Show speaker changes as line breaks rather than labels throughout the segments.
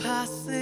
Sing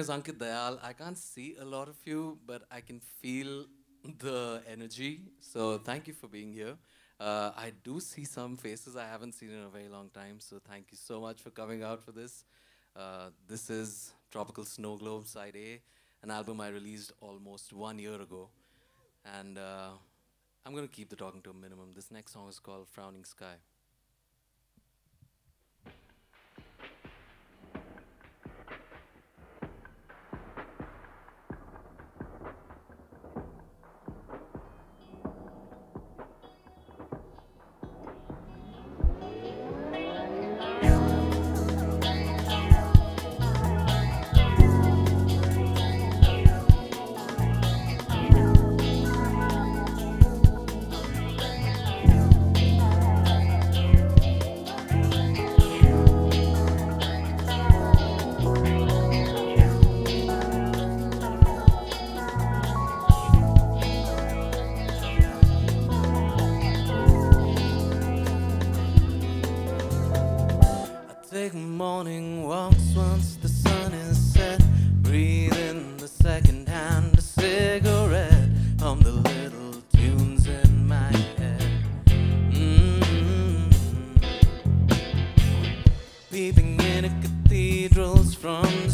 name is Ankit Dayal. I can't see a lot of you, but I can feel the energy. So thank you for being here. Uh, I do see some faces I haven't seen in a very long time, so thank you so much for coming out for this. Uh, this is Tropical Snow Globe Side A, an album I released almost one year ago. And uh, I'm going to keep the talking to a minimum. This next song is called Frowning Sky. Peeping in cathedrals from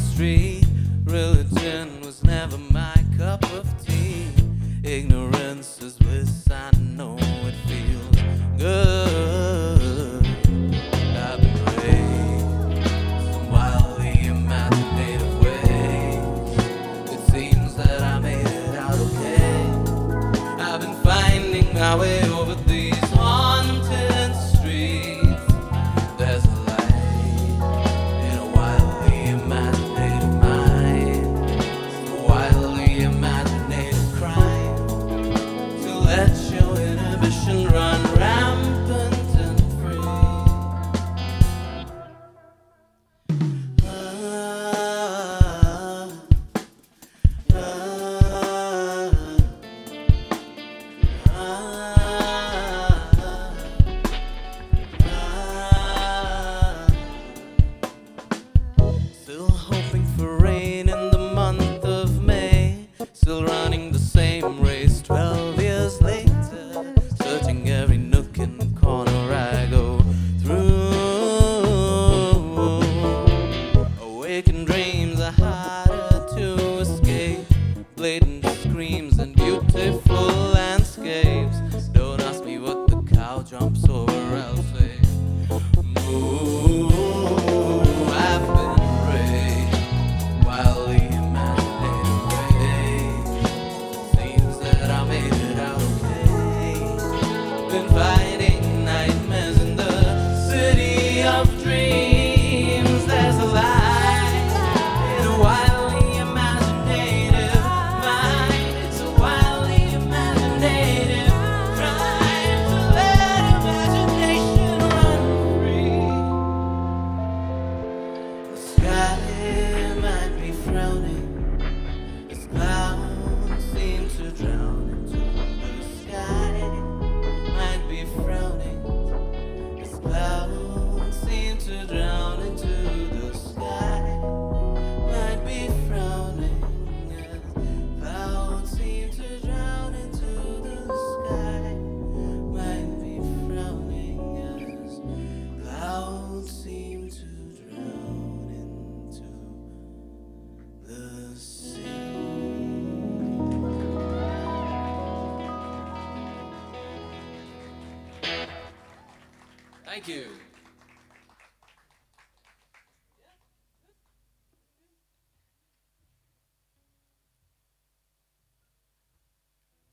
Thank you.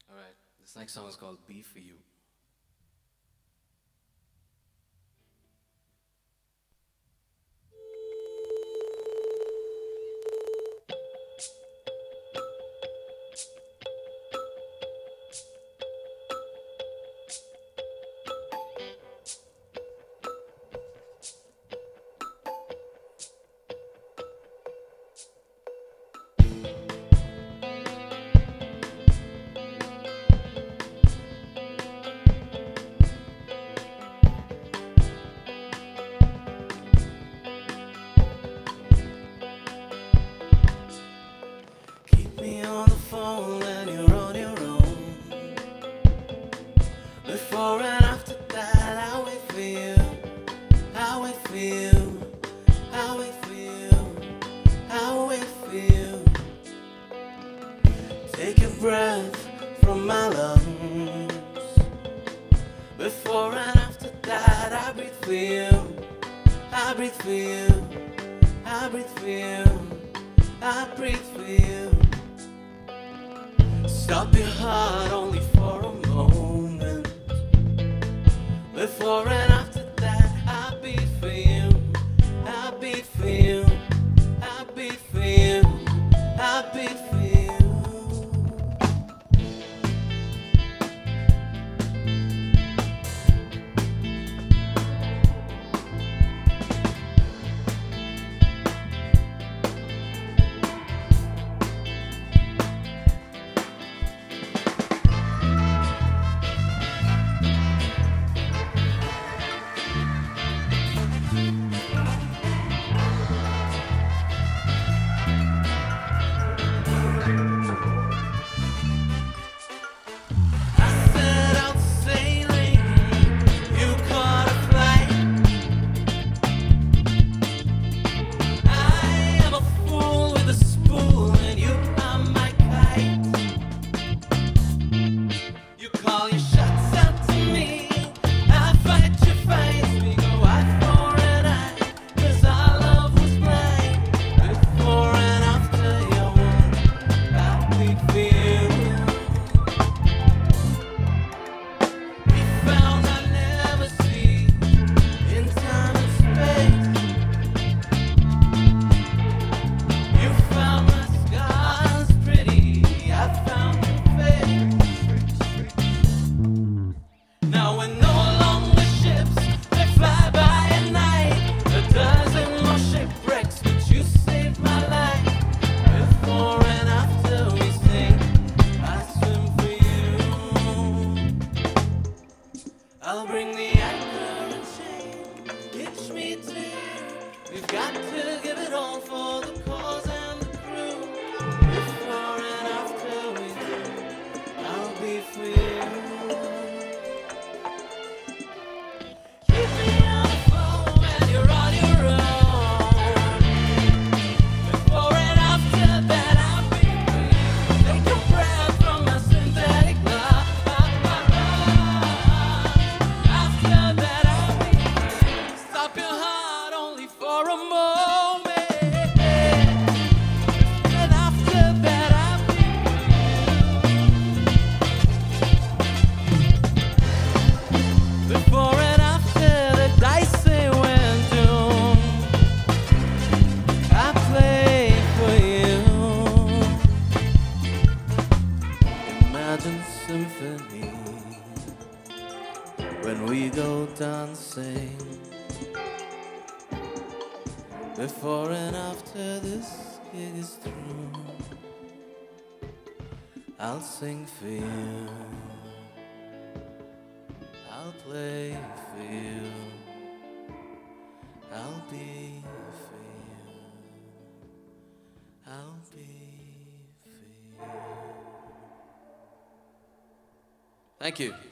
All right, this next song is called Be For You. Thank you.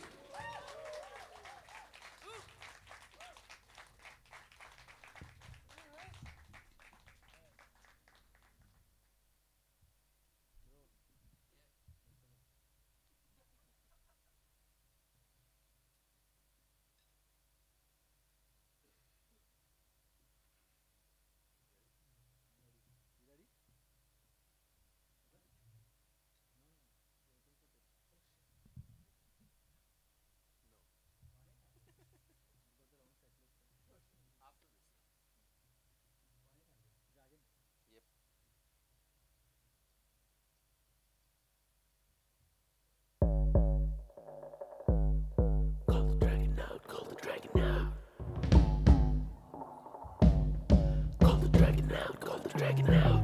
Dragon out.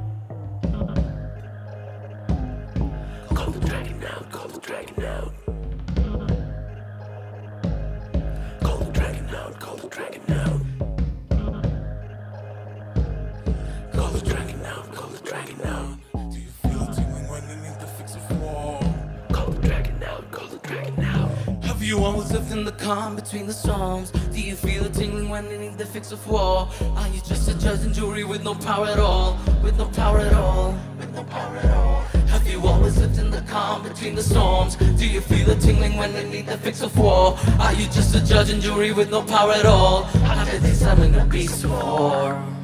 Call the dragon out, call the dragon out. Call the dragon out, call the dragon out. Call the dragon out, call the dragon out. Do you feel it tingling when you need to fix a flaw? Call the dragon out, call the dragon out. Have you always lived in the calm between the storms? Do you feel it tingling when you need to fix a flaw? Are you just a judge and jury with no power at all? With no power at all? With no power at all? Have you always lived in the calm between the storms? Do you feel it tingling when they need to fix a flaw? Are you just a judge and jury with no power at all? How did they summon a beast war?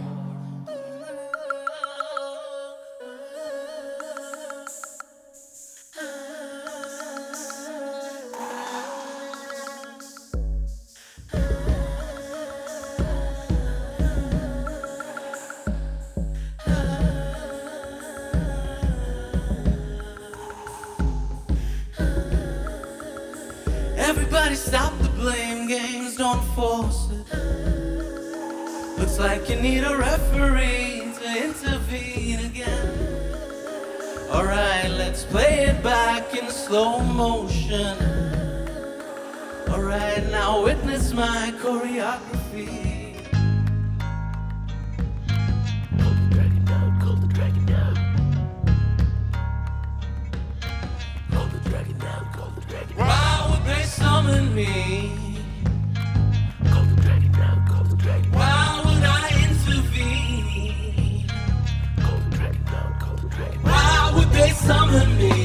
Let's play it back in slow motion. Alright, now witness my choreography. Call the dragon out, call the dragon out. Call the dragon out, call the dragon out. Why would they summon me? Summon me?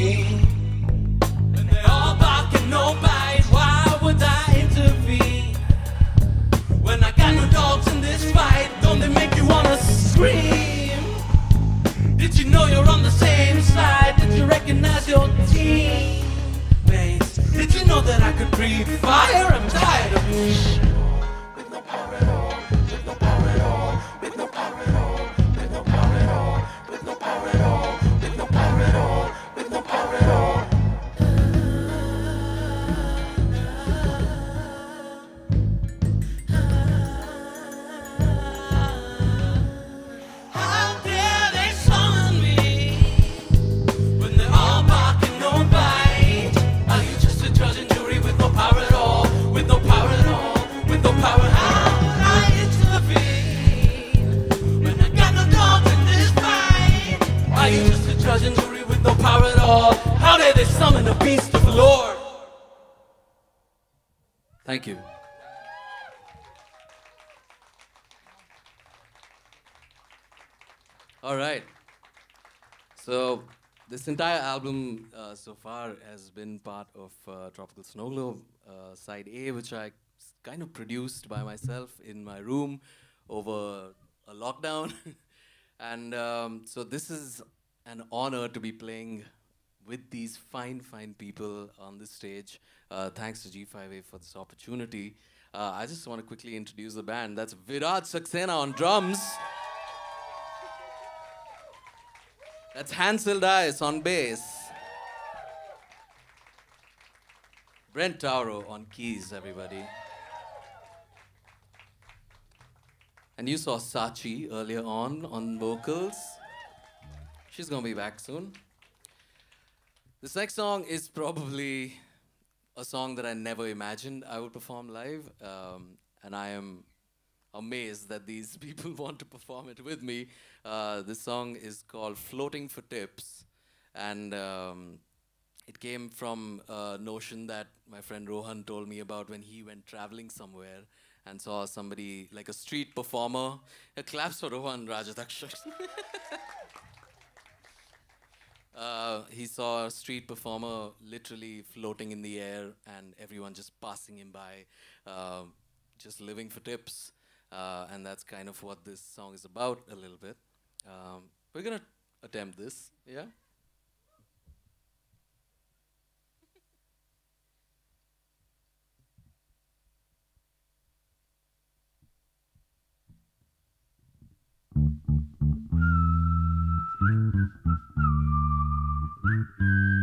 This entire album uh, so far has been part of uh, Tropical Snow Globe uh, Side A, which I kind of produced by myself in my room over a lockdown. and um, so this is an honor to be playing with these fine, fine people on this stage. Uh, thanks to G5A for this opportunity. Uh, I just want to quickly introduce the band. That's Virat Saxena on drums. That's Hansel Dice on bass. Brent Tauro on keys, everybody. And you saw Sachi earlier on on vocals. She's gonna be back soon. This next song is probably a song that I never imagined I would perform live, um, and I am amazed that these people want to perform it with me. Uh, this song is called Floating for Tips, and um, it came from a notion that my friend Rohan told me about when he went traveling somewhere and saw somebody, like a street performer. Uh, claps for Rohan Rajadhyaksha. Uh, he saw a street performer literally floating in the air and everyone just passing him by, uh, just living for tips. Uh, and that's kind of what this song is about a little bit. Um, we're going to attempt this, yeah?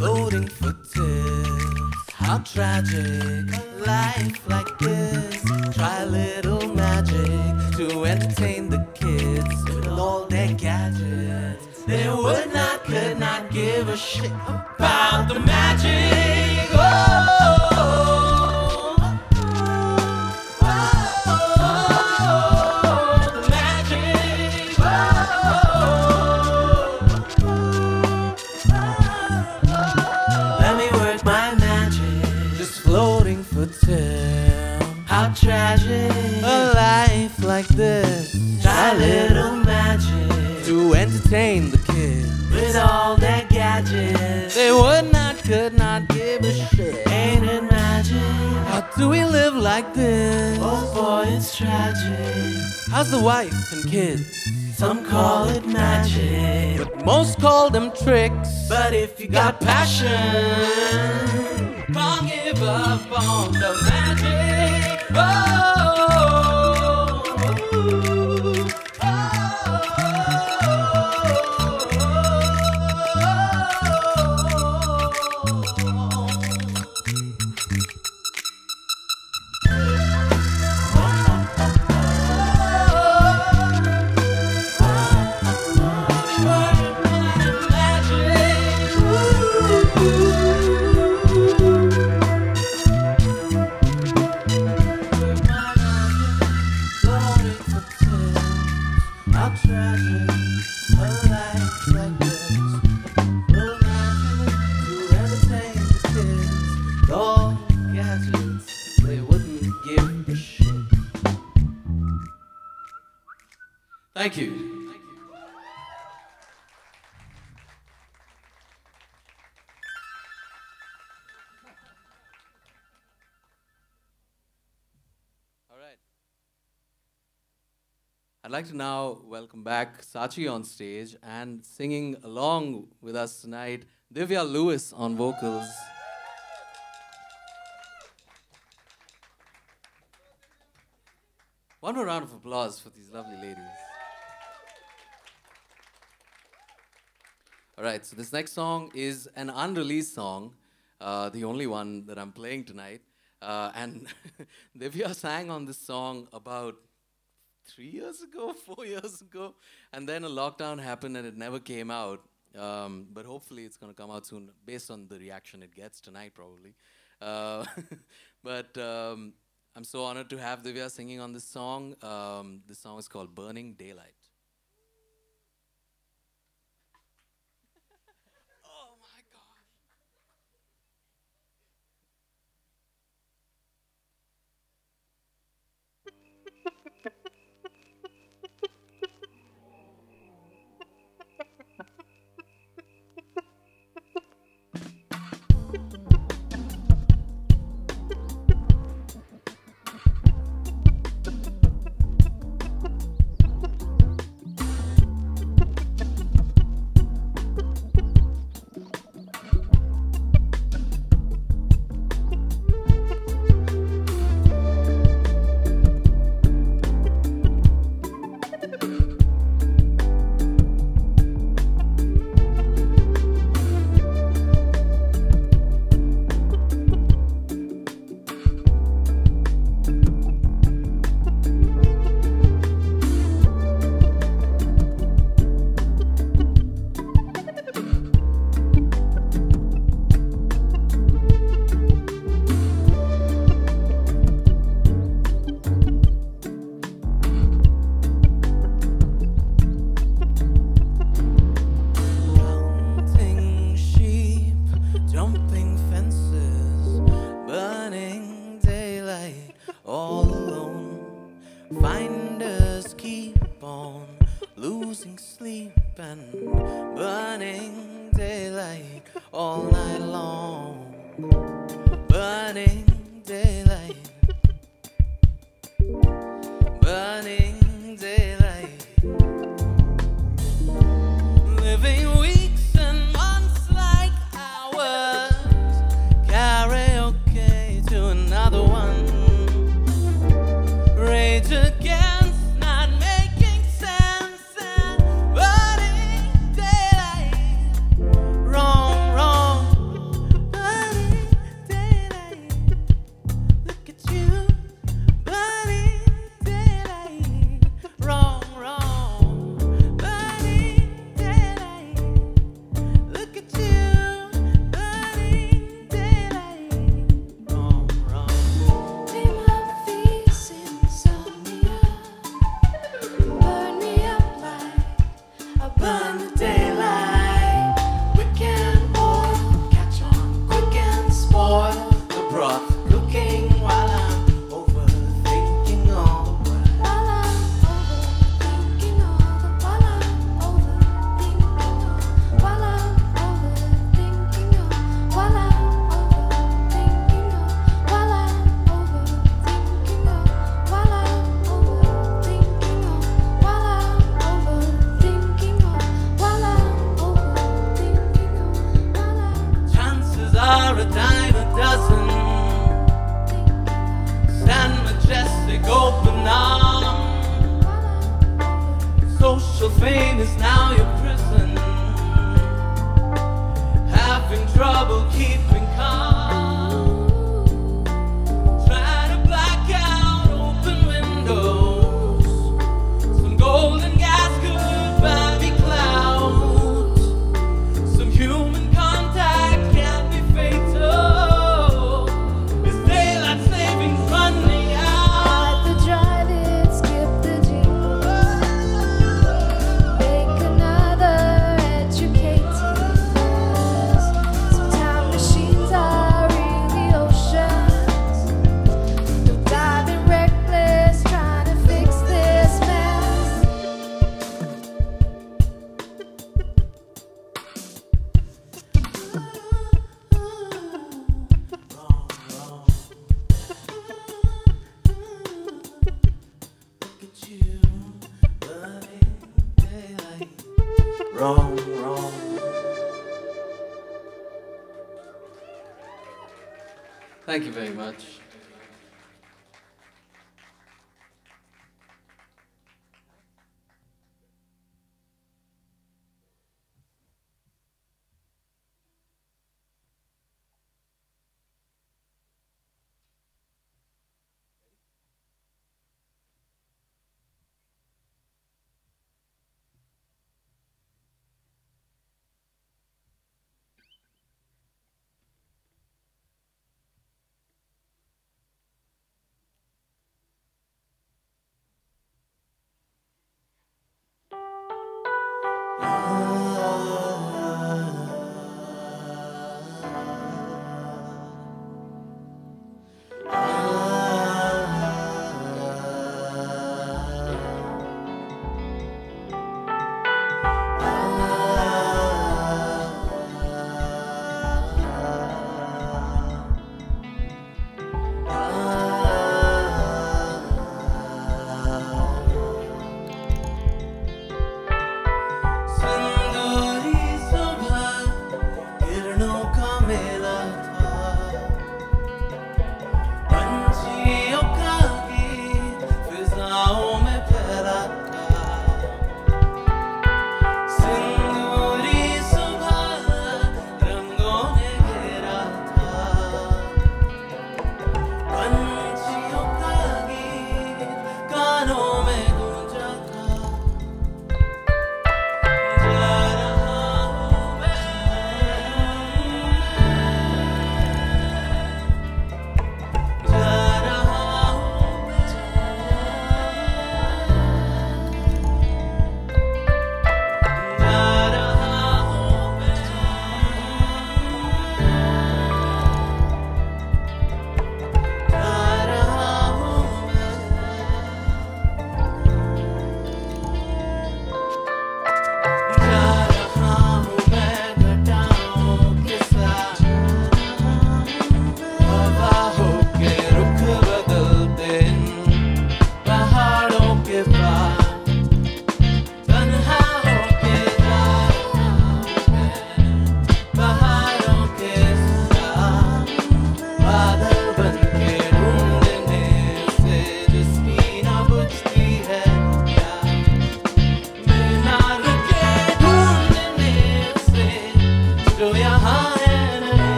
for tips. How tragic a life like this. Try a little magic to entertain the kids with all their gadgets. They would not, could not give a shit The wife and kids? Some call it magic, but most call them tricks. But if you got passion, can't give up on the magic. I'd like to now welcome back Sachi on stage and singing along with us tonight, Divya Lewis on vocals. One more round of applause for these lovely ladies. All right, so this next song is an unreleased song, uh, the only one that I'm playing tonight. Uh, and Divya sang on this song about three years ago, four years ago, and then a lockdown happened and it never came out. Um, but hopefully it's going to come out soon, based on the reaction it gets tonight, probably. Uh, but um, I'm so honored to have Divya singing on this song. Um, this song is called Burning Daylight.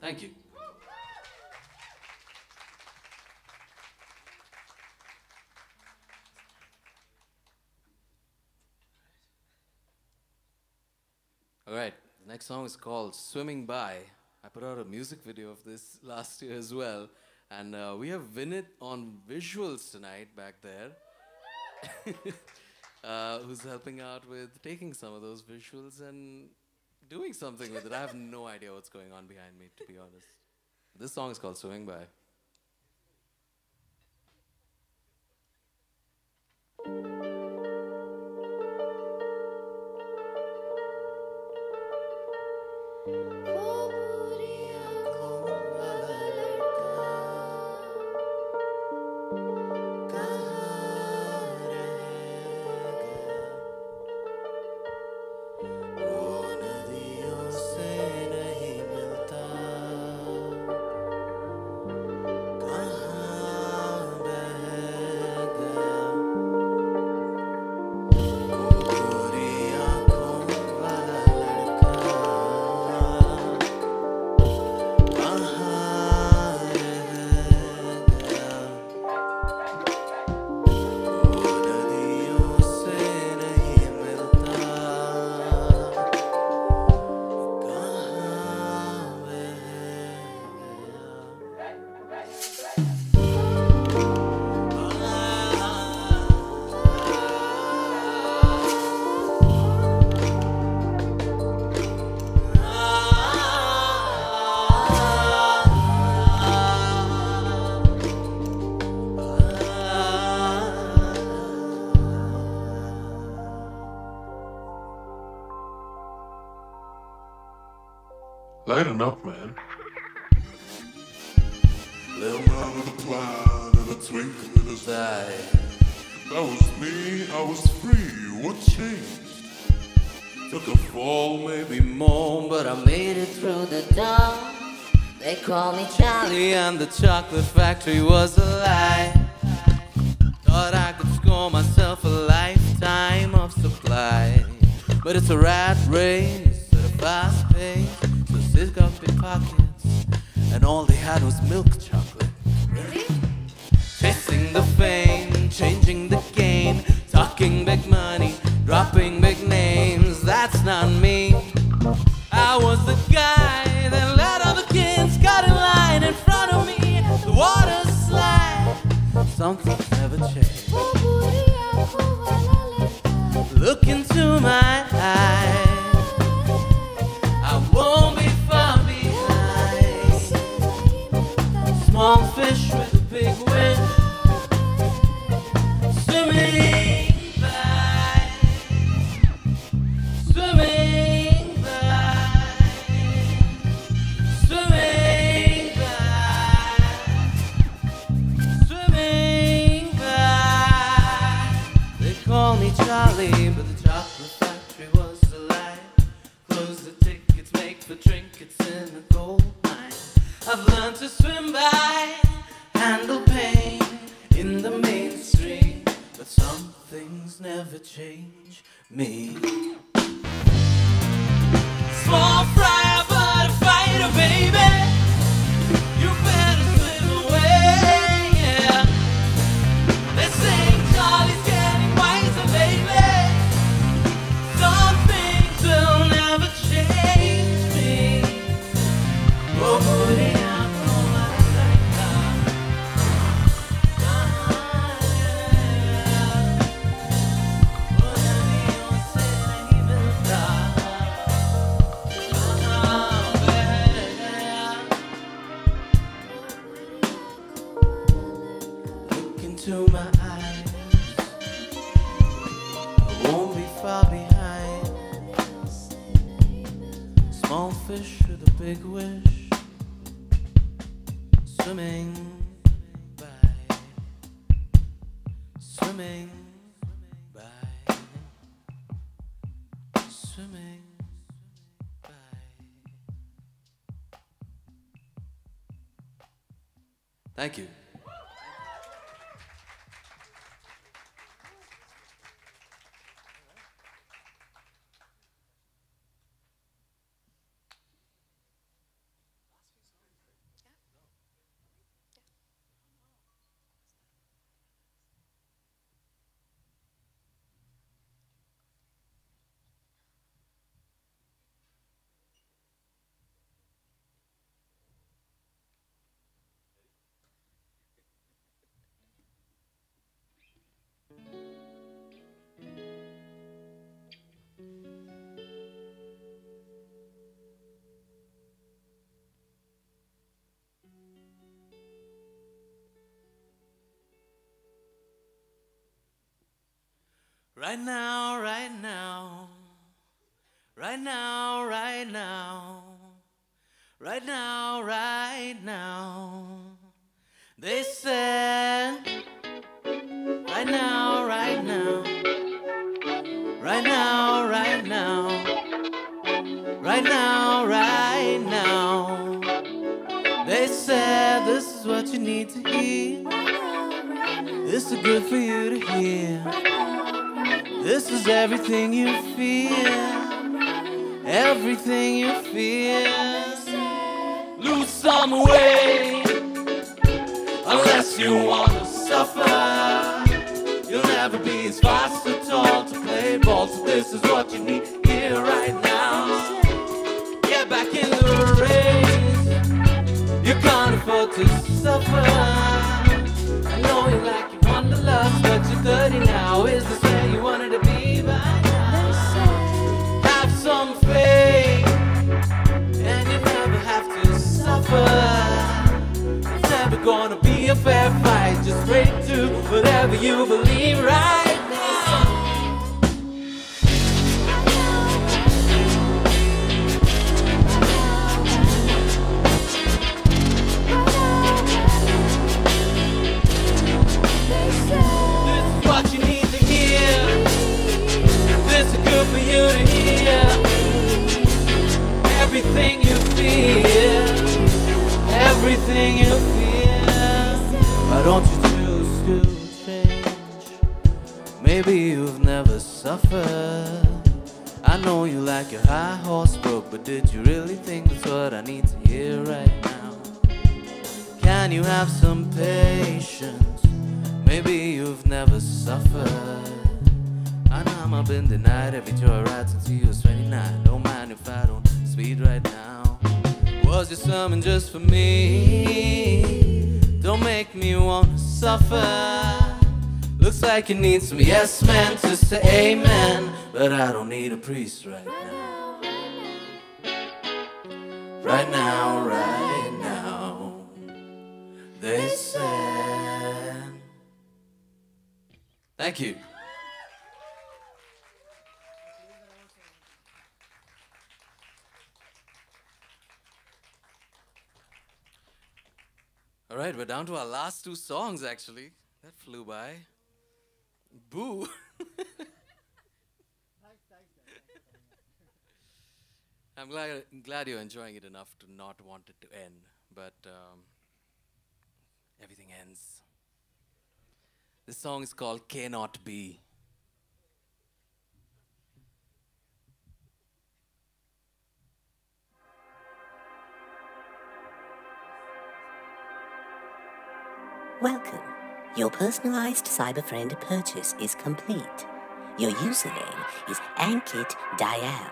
Thank you. All right, the All right, next song is called Swimming By. I put out a music video of this last year as well. And uh, we have Vinit on visuals tonight back there, uh, who's helping out with taking some of those visuals and doing something with it. I have no idea what's going on behind me, to be honest. This song is called Swimming By.
Lighten up, man.
Little
Out of the cloud and a twinkle in his eye. That was me, I was free. What changed? Took a fall, maybe
more, but I made it through the dawn. They call me Charlie, and the chocolate factory was a lie. Thought I could score myself a lifetime of supply. But it's a rat race at a fast pace. So sis got big pockets, and all they had was milk chocolate. Chasing the fame, changing the game, talking big money, dropping big names. That's not me. I was the guy that let all the kids got in line in front of me. The water slide. Something's Thank you. Right now, right now. Right now, right now. Right now, right now. They said, right now, right now. Right now, right now. Right now, right now. They said this is what you need to hear. This is good for you to hear. This is everything you feel. Everything you feel. Lose some weight. Unless you want to suffer. You'll never be as fast or tall to play ball. So this is what you need here right now. Get back in the race. You can't afford to suffer. I know you like your wanderlust, but you're 30 now. Is this It's never gonna be a fair fight. Just break to whatever you believe right now. This is what you need to hear. This is good for you to hear. Everything you feel, everything you feel. Why don't you choose to change? Maybe you've never suffered. I know you like your high horse broke, but did you really think that's what I need to hear right now? Can you have some patience? Maybe you've never suffered. I know I've been denied every joyride since you was 29. Don't mind if I don't speed right now. Was your sermon just for me? Don't make me want to suffer. Looks like you need some yes men to say amen. But I don't need a priest right now. Right now, right now. They said. Thank you. All right, we're down to our last two songs actually. That flew by. Boo. I'm glad, glad you're enjoying it enough to not want it to end, but um, everything ends. This song is called Cannot Be.
Welcome. Your personalized cyber friend purchase is complete. Your username is Ankit Dayal,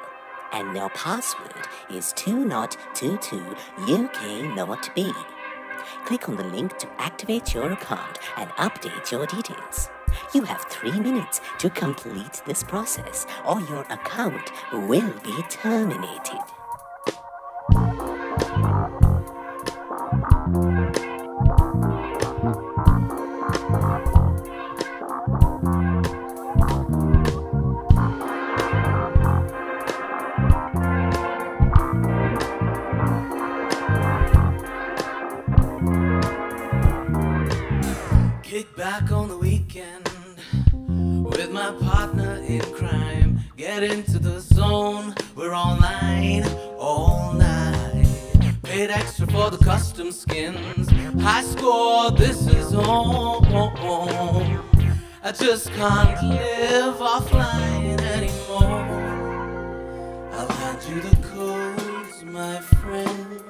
and your password is 2022 UK not B. Click on the link to activate your account and update your details. You have three minutes to complete this process, or your account will be terminated.
On the weekend with my partner in crime. Get into the zone, we're online all night. Paid extra for the custom skins. High score, this is home. I just can't live offline anymore. I'll hand you the codes, my friend.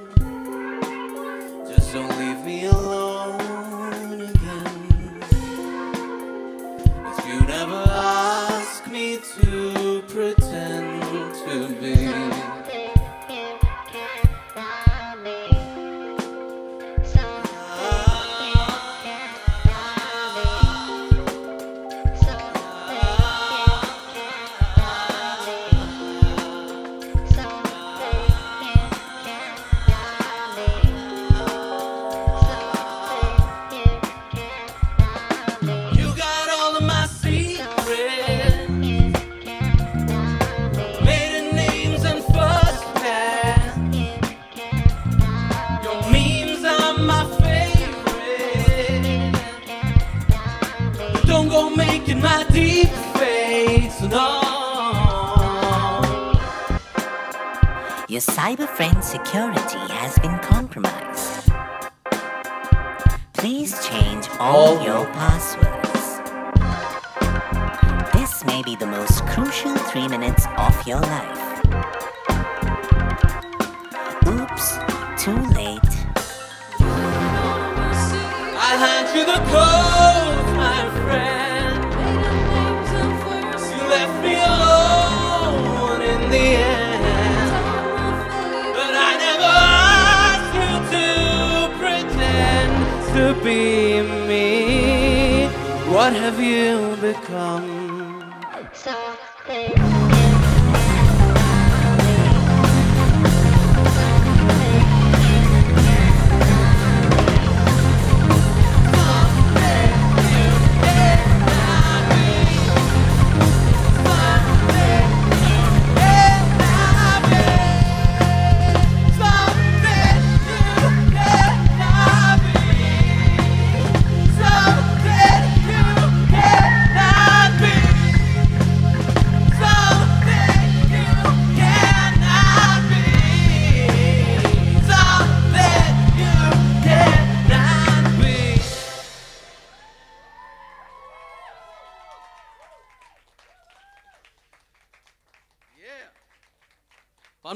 Just don't leave me alone
friend security has been
What have you become?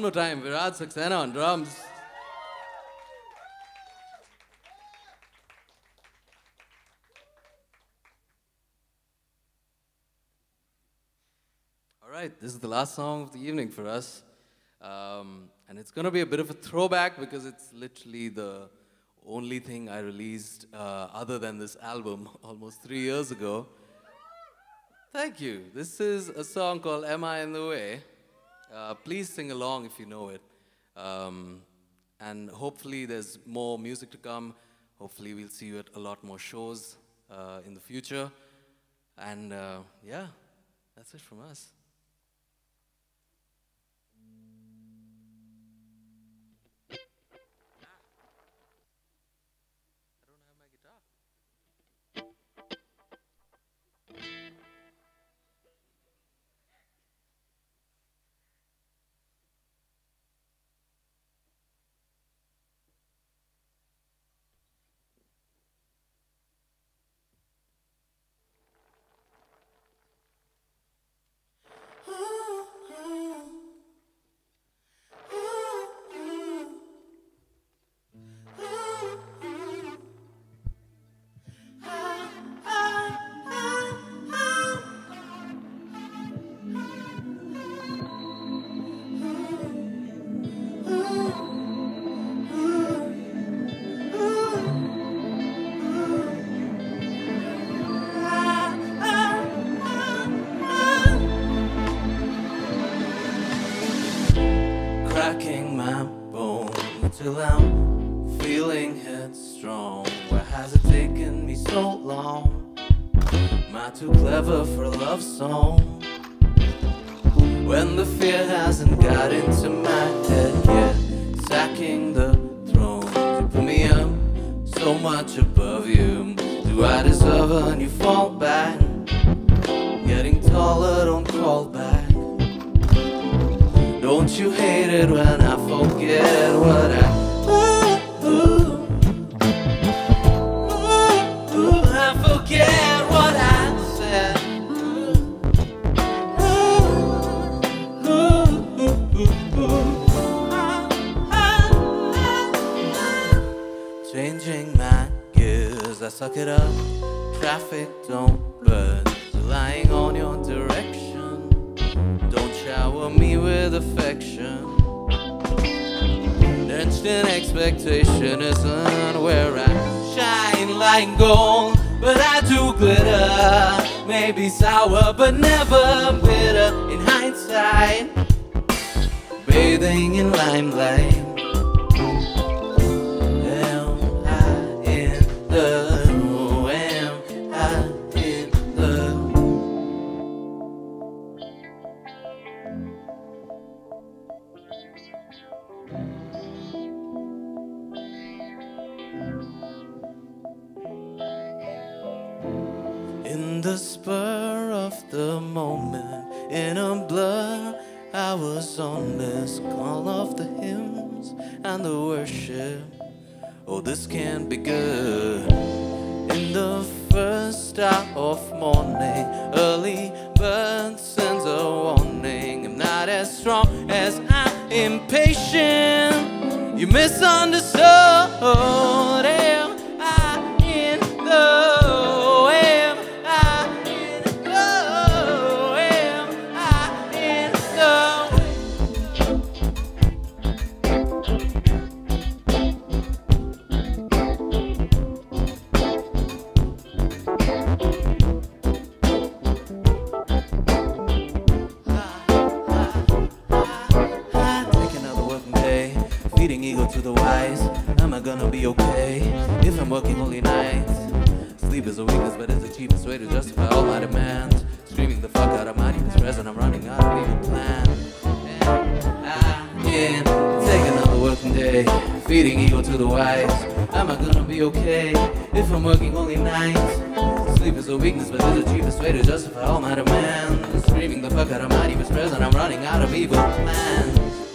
More time, Viraj Saxena on drums. All right, this is the last song of the evening for us. Um, and it's going to be a bit of a throwback because it's literally the only thing I released uh, other than this album almost three years ago. Thank you. This is a song called Am I in the Way? Uh, please sing along if you know it. Um, and hopefully, there's more music to come. Hopefully, we'll see you at a lot more shows uh, in the future. And uh, yeah, that's it from us. Spur of the moment, in a blur, I was on this call of the hymns and the worship. Oh, this can't be good. In the first hour of morning, early bird sends a warning. I'm not as strong as I'm impatient. You misunderstood. Am okay if I'm working only nights? Sleep is a weakness, but it's the cheapest way to justify all my demands. Screaming the fuck out of my deepest and I'm running out of evil plans.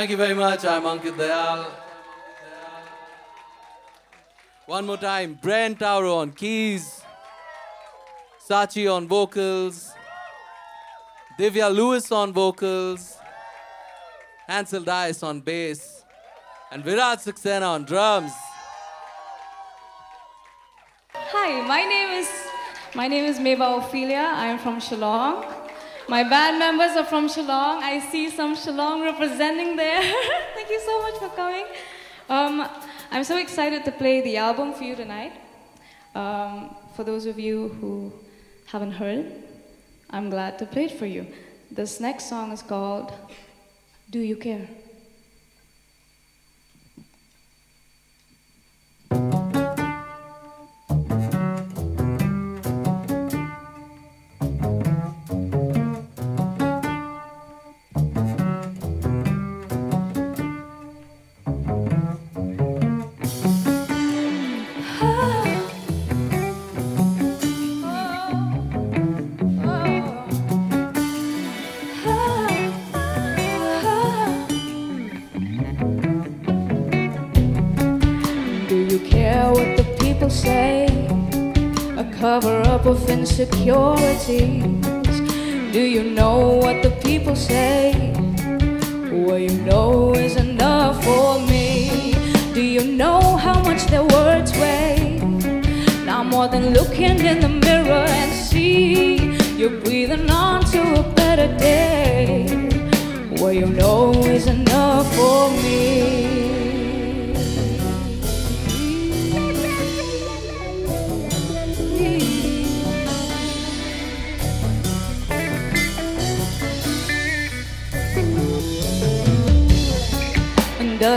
Thank you very much. I'm Ankit Dayal. One more time. Brent Tauro on keys. Sachi on vocals. Divya Lewis on vocals, Hansel Dice on bass, and Virat Saxena on drums.
Hi, my name is my name is Meba Ofilia. I am from Shillong. My band members are from Shillong. I see some Shillong representing there. Thank you so much for coming. Um, I'm so excited to play the album for you tonight. Um, for those of you who haven't heard, I'm glad to play it for you. This next song is called Do You Care? Insecurities. Do you know what the people say? What you know is enough for me. Do you know how much their words weigh? Not more than looking in the mirror and see you're breathing on to a better day. What you know is enough for me.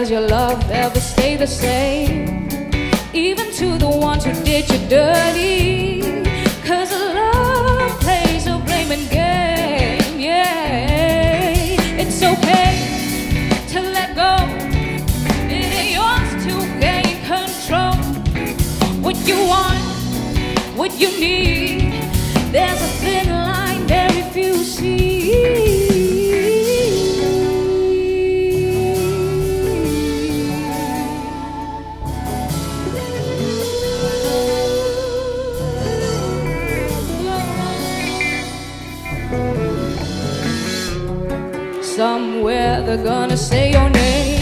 Does your love ever stay the same? Even to the ones who did you dirty. Cause love plays a blaming game, yeah. It's okay to let go. It ain't yours to gain control. What you want, what you need. There's a thin line very few see. never gonna say your name.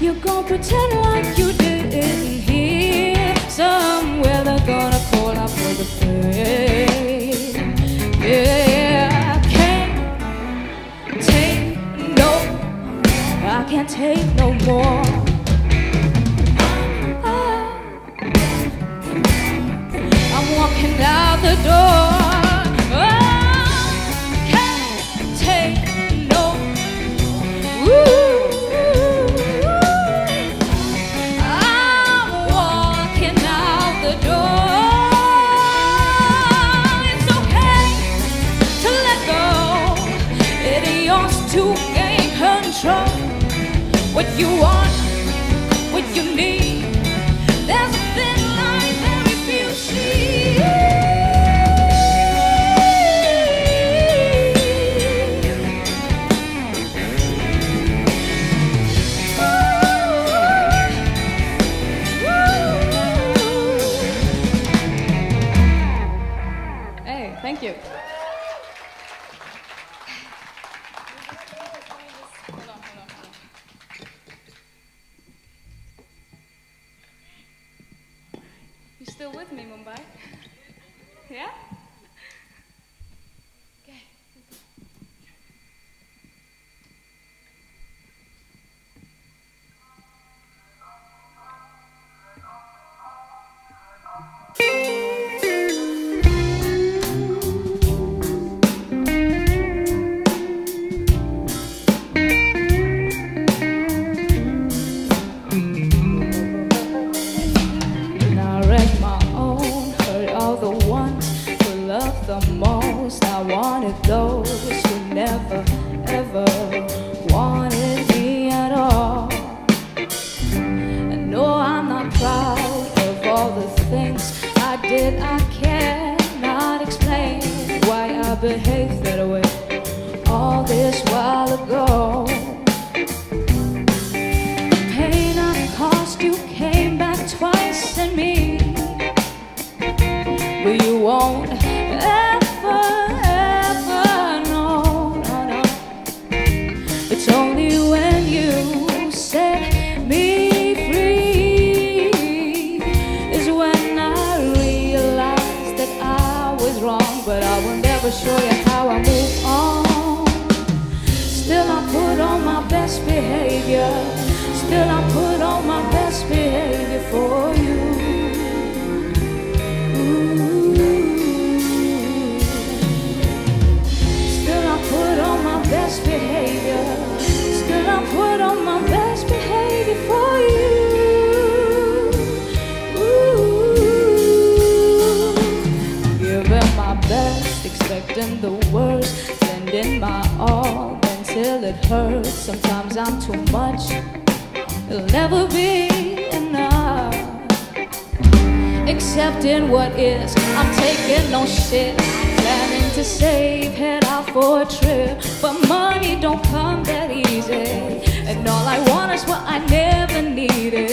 You're gonna pretend like you didn't hear. Somewhere they're gonna call out for the fame. Yeah, I can't take no, I can't take no more. you want. will never be enough. Accepting what is, I'm taking no shit. Planning to save, head out for a trip. But money don't come that easy. And all I want is what I never needed.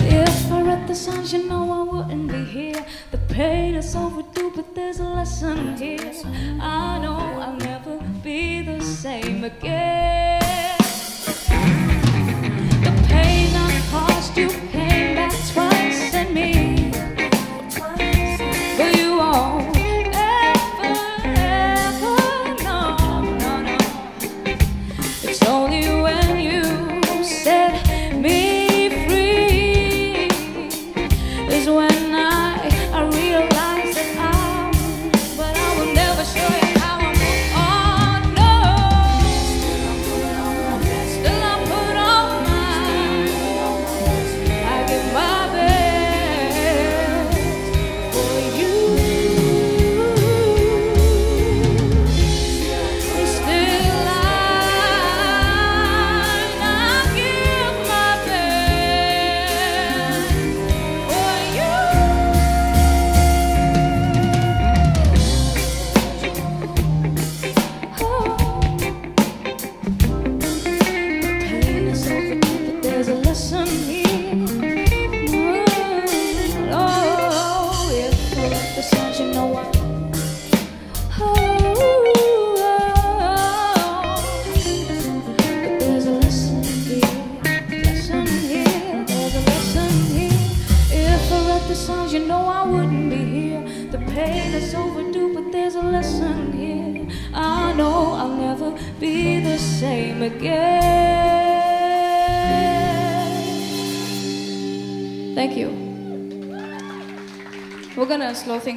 If I read the signs, you know I wouldn't be here. The pain is overdue, but there's a lesson here. I know I'll never be the same again. you came back twice and me.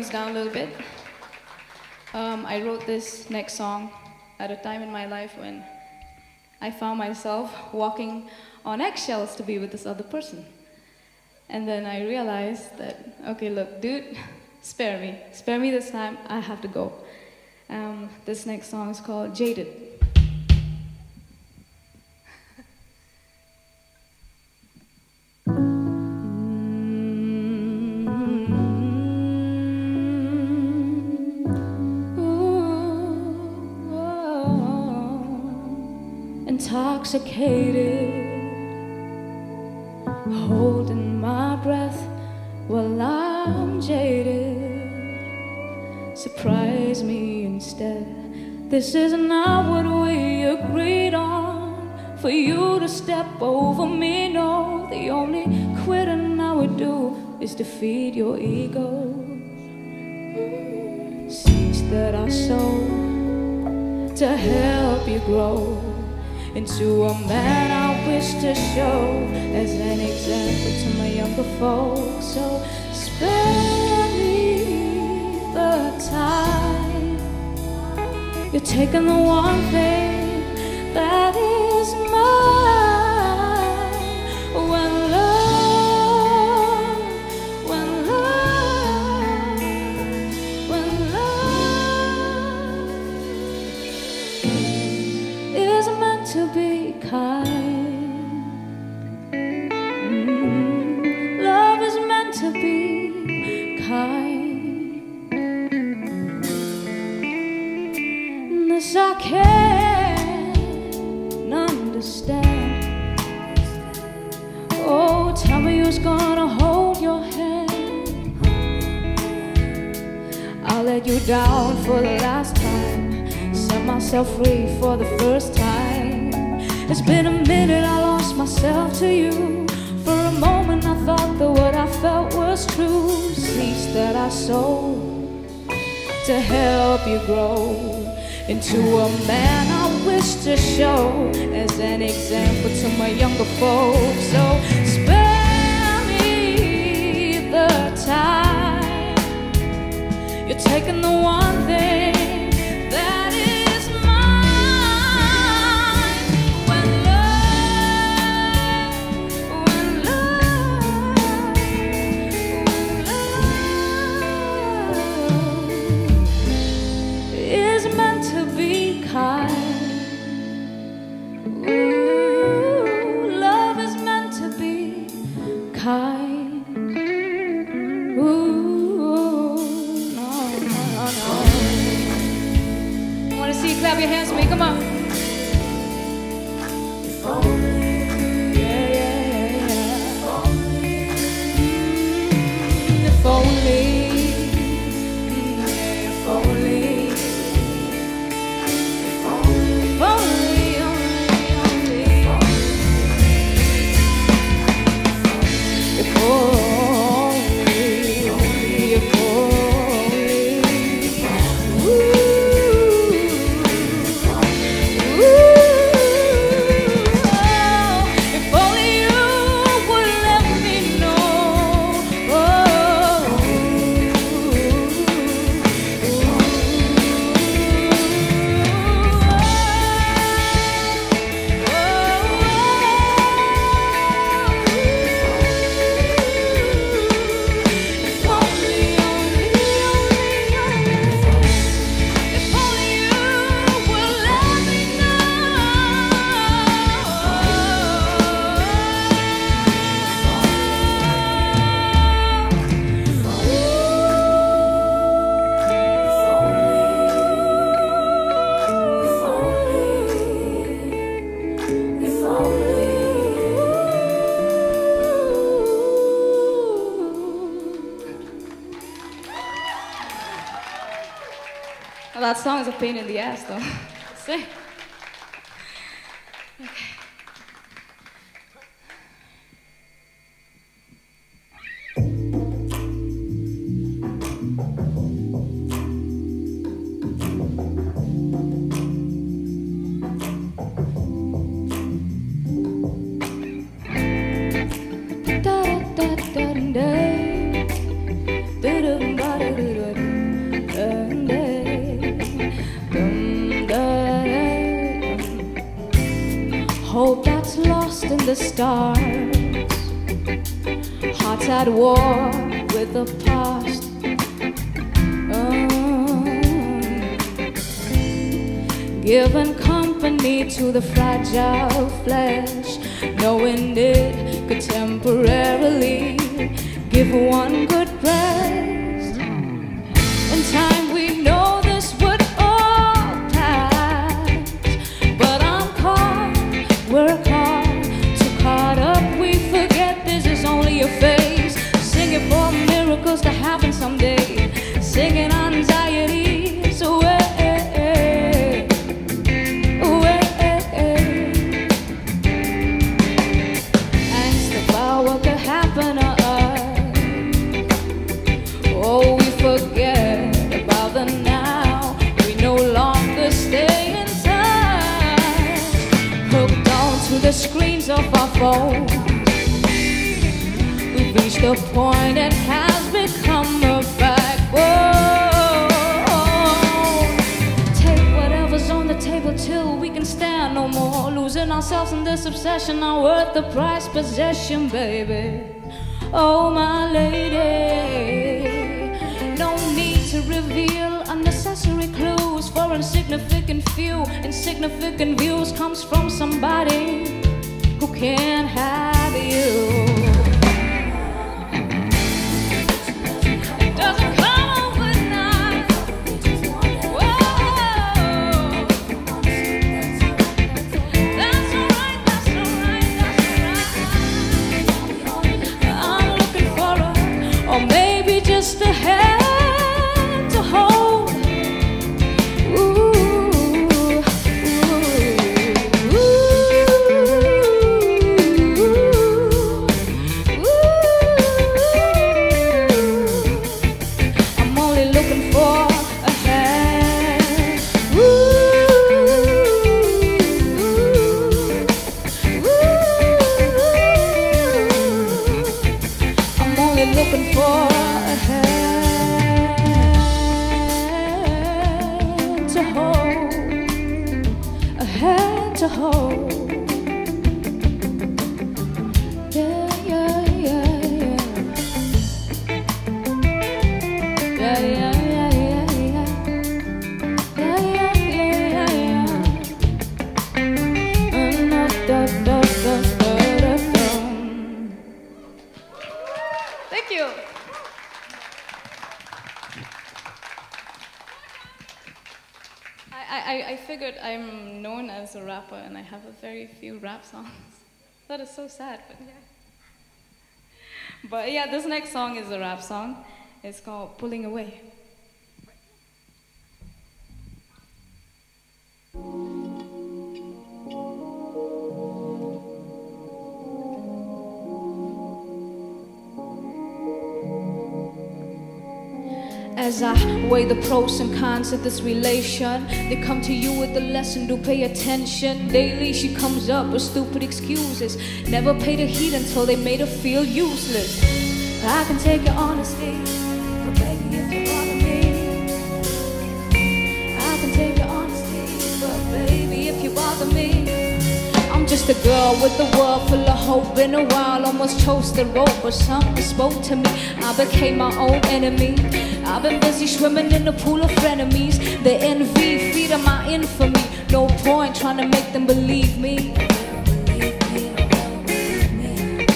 Down a little bit. Um, I wrote this next song at a time in my life when I found myself walking on eggshells to be with this other person. And then I realized that, okay, look, dude, spare me. Spare me this time. I have to go. Um, this next song is called Jaded. Intoxicated, holding my breath while I'm jaded. Surprise me instead. This is not what we agreed on. For you to step over me, no. The only quitting I would do is to feed your ego. Seeds that I sow to help you grow into a man I wish to show as an example to my younger folks. So spare me the time. You're taking the one thing that is down for the last time. Set myself free for the first time. It's been a minute, I lost myself to you. For a moment, I thought that what I felt was true. Seeds that I sowed to help you grow into a man I wish to show as an example to my younger folks. So spare me the time. Taking the one thing song is a pain in the ass, A point that has become a backbone. Take whatever's on the table till we can stand no more. Losing ourselves in this obsession, not worth the price possession, baby. Oh, my lady. No need to reveal unnecessary clues for insignificant few. Insignificant views comes from somebody who can't have you. So sad, but yeah. But yeah, this next song is a rap song. It's called Pulling Away. As I weigh the pros and cons of this relation, they come to you with a lesson, do pay attention. Daily she comes up with stupid excuses. Never paid her heed until they made her feel useless. I can take your honesty, but baby, if you bother me, I can take your honesty, but baby, if you bother me. I'm just a girl with a world full of hope. in a while, almost chose the rope, but something spoke to me. I became my own enemy. I've been busy swimming in a pool of frenemies. The envy, feeding my infamy. No point trying to make them believe me.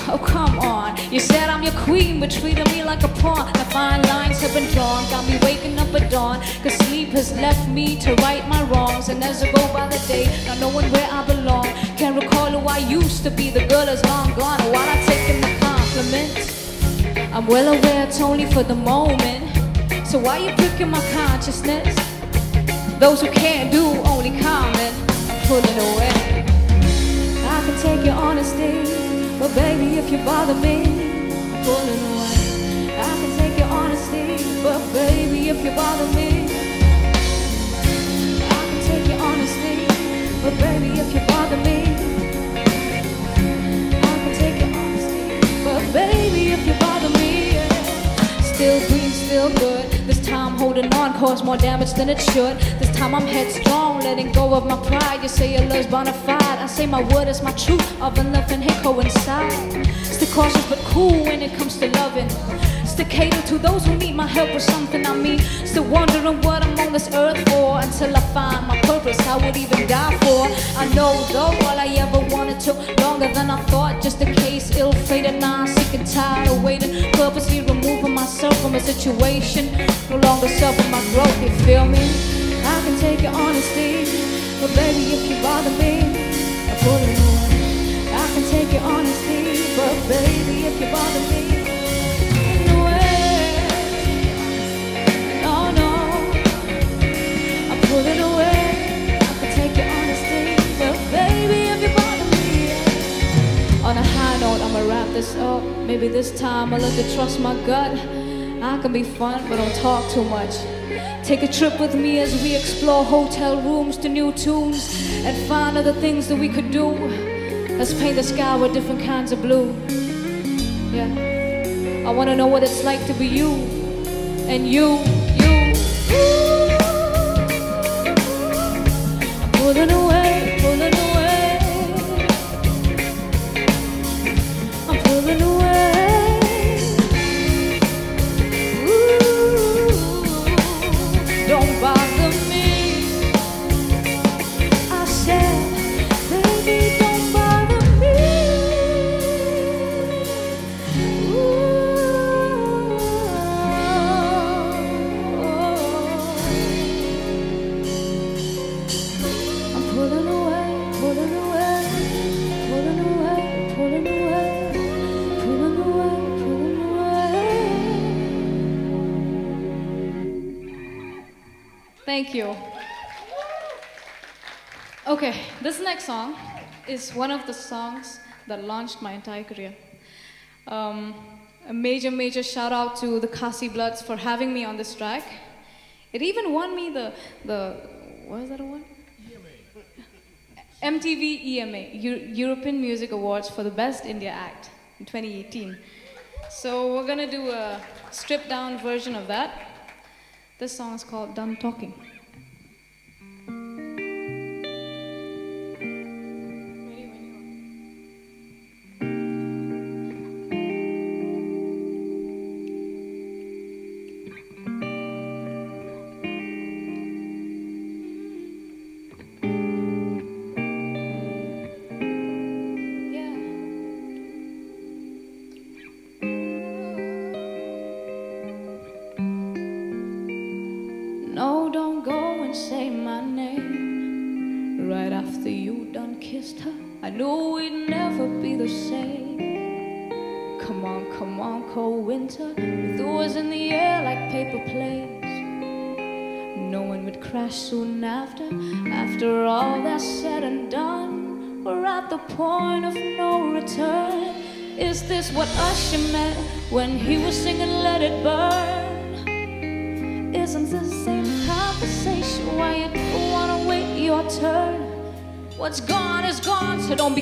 Oh, come on. You said I'm your queen, but treating me like a pawn. The fine lines have been drawn, got me waking up at dawn. Cause sleep has left me to right my wrongs. And as I go by the day, not knowing where I belong. Can't recall who I used to be, the girl is long gone. While I take in the compliments, I'm well aware it's only for the moment. So why you pricking my consciousness? Those who can't do only comment, pulling away. I can take your honesty, but baby, if you bother me, pulling away. I can take your honesty, but baby, if you bother me, I can take your honesty, but baby, if you bother me, I can take your honesty, but baby, if you bother me, yeah. still green, still good. This time holding on cause more damage than it should. This time I'm headstrong, letting go of my pride. You say your love's bona fide. I say my word is my truth. Of a love and hate coincide. Stay cautious but cool when it comes to loving. Still cater to those who need my help with something I mean. Still wondering what I'm on this earth for until I find my purpose. I would even die for. I know though all I ever wanted took longer than I thought. Just in case ill fated. Now I'm sick and tired of waiting. Purposely removing myself from a situation. No longer suffer my growth. You feel me? I can take your honesty, but baby if you bother me, I pull it away. I can take your honesty, but baby if you bother me. no way. No, no. I pull it away. I can take your honesty, but baby, if you bother me. On a high note, I'ma wrap this up. Maybe this time I'll learn to trust my gut. I can be fun, but don't talk too much. Take a trip with me as we explore hotel rooms to new tunes and find other things that we could do. Let's paint the sky with different kinds of blue. Yeah. I wanna know what it's like to be you and you, you. Pulling away, pulling is one of the songs that launched my entire career. Um, a major, major shout out to the Khasi Bloods for having me on this track. It even won me the, the what is that award? EMA. MTV EMA, Eu- European Music Awards for the Best India Act in 2018. So we're gonna do a stripped down version of that. This song is called Done Talking.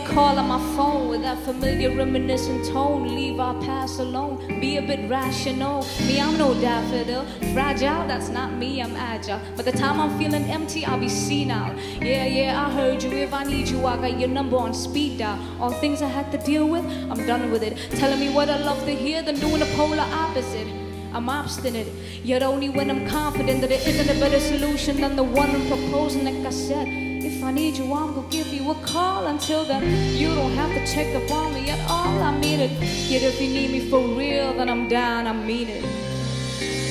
Be calling my phone with that familiar reminiscent tone. Leave our past alone, be a bit rational. Me, I'm no daffodil, fragile, that's not me, I'm agile. By the time I'm feeling empty, I'll be senile. Yeah, yeah, I heard you. If I need you, I got your number on speed dial. All things I had to deal with, I'm done with it. Telling me what I love to hear, then doing the polar opposite. I'm obstinate, yet only when I'm confident that it isn't a better solution than the one I'm proposing. Like I said, if I need you, I'm gonna give you a call. Until then, you don't have to check up on me at all. I mean it. Yet if you need me for real, then I'm down. I mean it.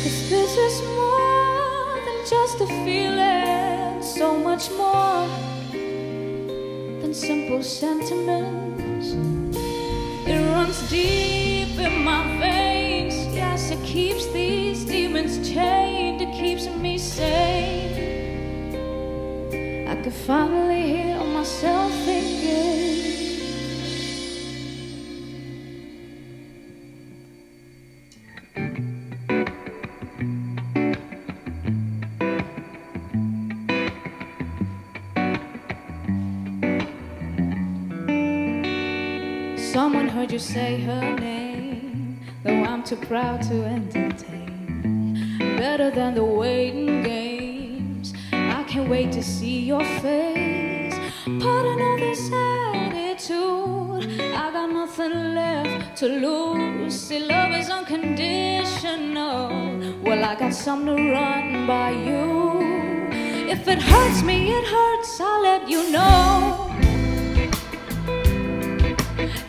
Cause this is more than just a feeling, so much more than simple sentiments. It runs deep in my veins. Yes, it keeps these demons chained. It keeps me sane. I finally hear myself again. Someone heard you say her name, though I'm too proud to entertain. better than the waiting games. Wait to see your face. Pardon all this attitude. I got nothing left to lose. See, love is unconditional. Well, I got something to run by you. If it hurts me, it hurts. I'll let you know.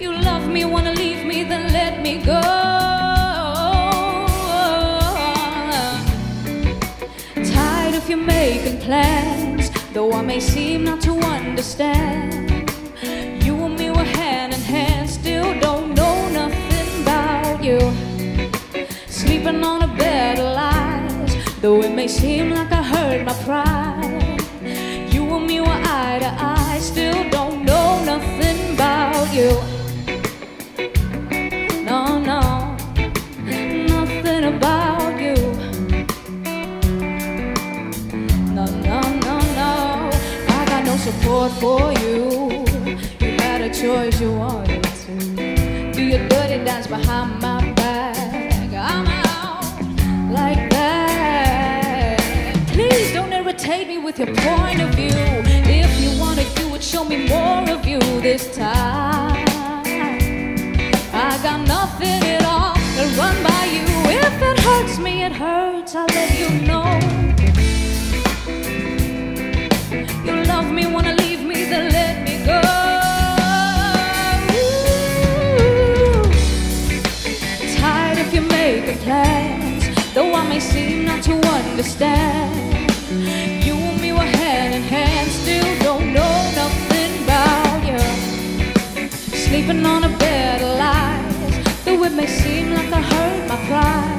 You love me, wanna leave me, then let me go. Tired of you making plans, though I may seem not to understand. You and me were hand in hand, still don't know nothing about you. Sleeping on a bed of lies, though it may seem like I hurt my pride. You and me were eye to eye, still don't know nothing about you. Support for you. You had a choice, you wanted to. Do your dirty dance behind my back. I'm out like that. Please don't irritate me with your point of view. If you wanna do it, show me more of you this time. I got nothing at all to run by you. If it hurts me, it hurts. I'll let you know. Wanna leave me, then let me go. Tired plans, though I may seem not to understand. You and me were hand in hand, still don't know nothing about you. Sleeping on a bed of lies, though it may seem like I hurt my pride.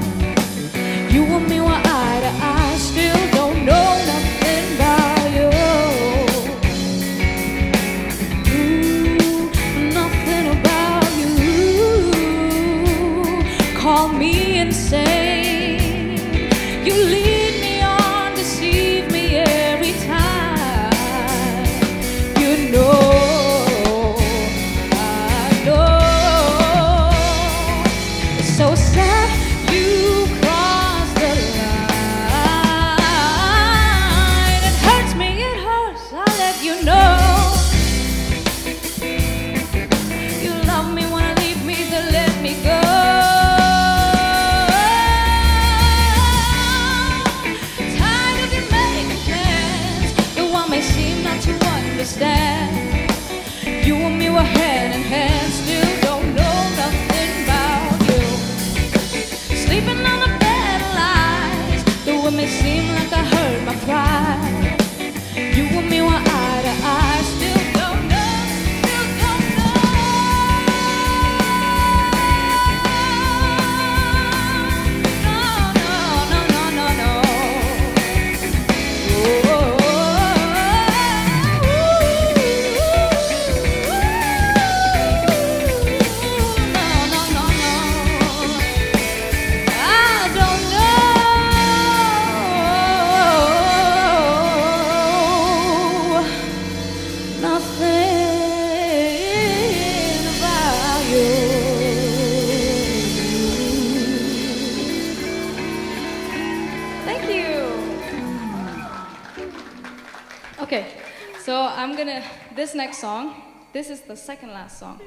The second last song.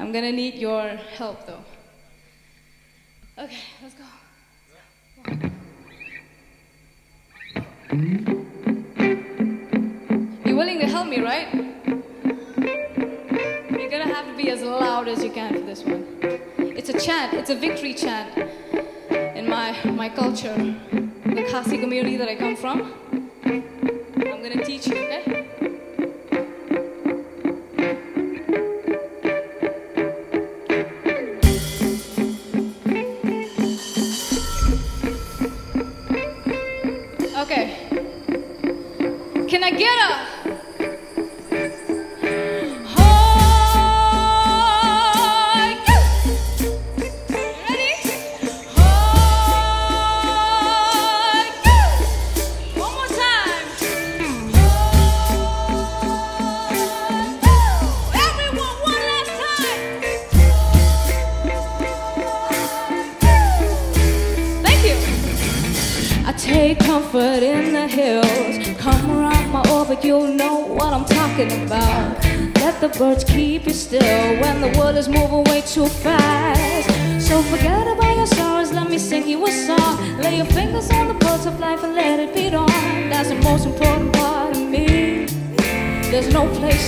I'm gonna need your help though. Okay, let's go. You're willing to help me, right? You're gonna have to be as loud as you can for this one. It's a chant, it's a victory chant in my, my culture, the Khasi community that I come from. I'm gonna teach you, okay?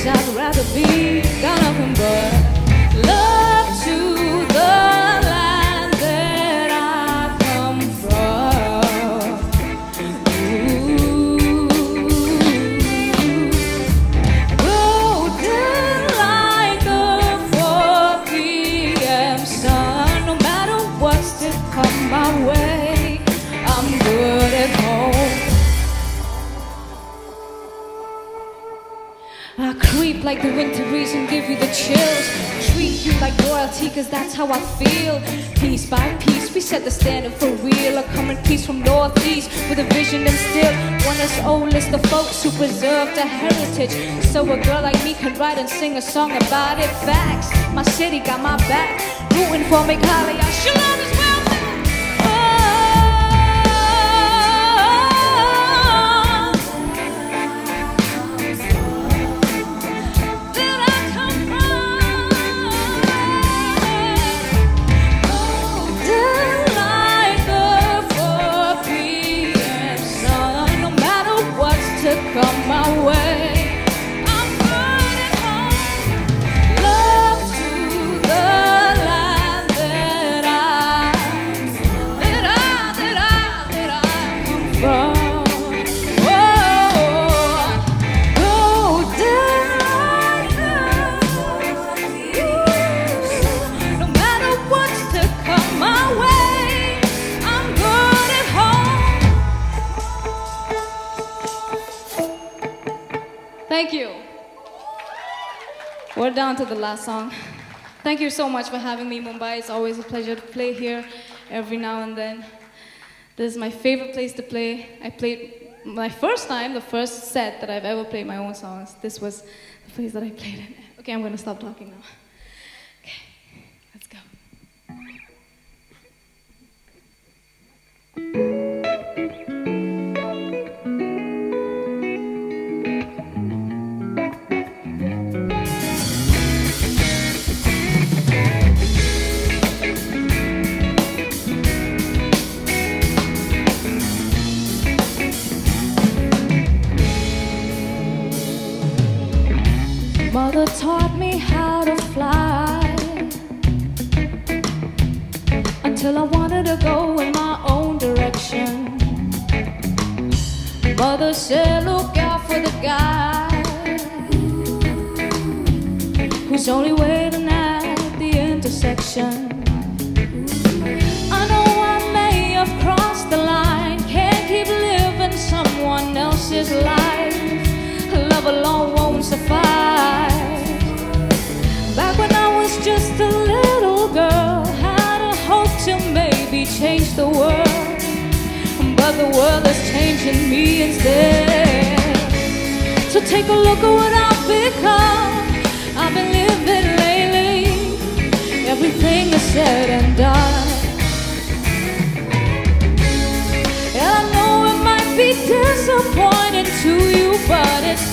I'd rather be. Got preserve the heritage. So a girl like me can write and sing a song about it. Facts, my city got my back. Rooting for me, Kali. I should Thank you. We're down to the last song. Thank you so much for having me, Mumbai. It's always a pleasure to play here every now and then. This is my favorite place to play. I played my first time, the first set that I've ever played my own songs. This was the place that I played in. Okay, I'm gonna stop talking now. Okay, let's go. Mother taught me how to fly until I wanted to go in my own direction. Mother said, Look out for the guy who's only waiting at the intersection. I know I may have crossed the line, can't keep living someone else's life. Love alone won't suffice. Just a little girl, had a hope to maybe change the world. But the world is changing me instead. So take a look at what I've become. I've been living lately. Everything is said and done. And I know it might be disappointing to you, but it's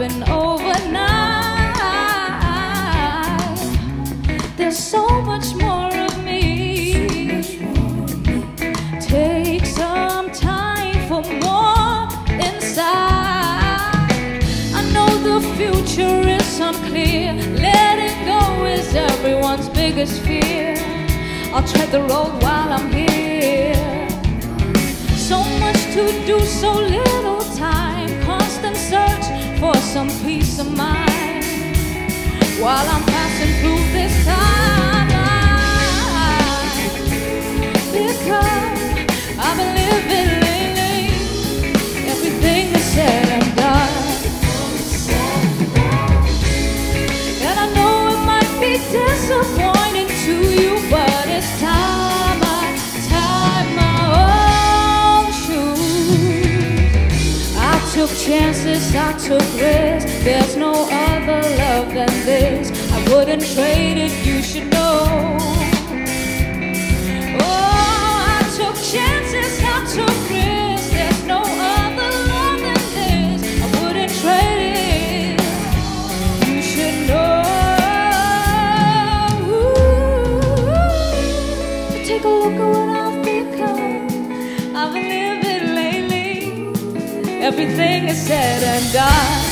overnight. There's so much more of me. Take some time for more inside. I know the future is unclear. Letting go is everyone's biggest fear. I'll tread the road while I'm here. So much to do, so little time. Constant search for some peace of mind. While I'm passing through this timeline. Because I've been living traded, you should know. Oh, I took chances, I took risks. There's no other love than this. I wouldn't trade it. You should know. So take a look at what I've become. I've been living lately. Everything is said and done.